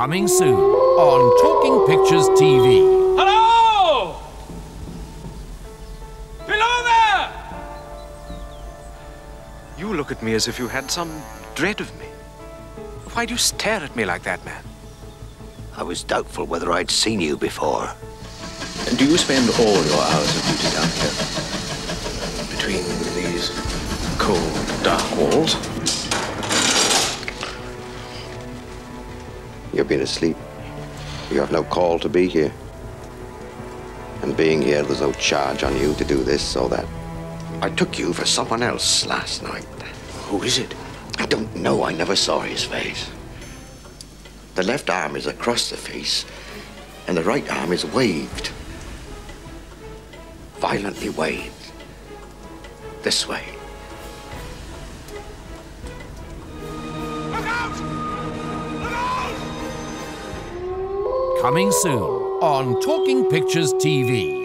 Coming soon on Talking Pictures TV. Hello! Below there! You look at me as if you had some dread of me. Why do you stare at me like that, man? I was doubtful whether I'd seen you before. And Do you spend all your hours of duty down here? Between these cold, dark walls? You've been asleep. You have no call to be here. And being here, there's no charge on you to do this or that. I took you for someone else last night. Who is it? I don't know. I never saw his face. The left arm is across the face, and the right arm is waved. Violently waved. This way. Look out! Coming soon on Talking Pictures TV.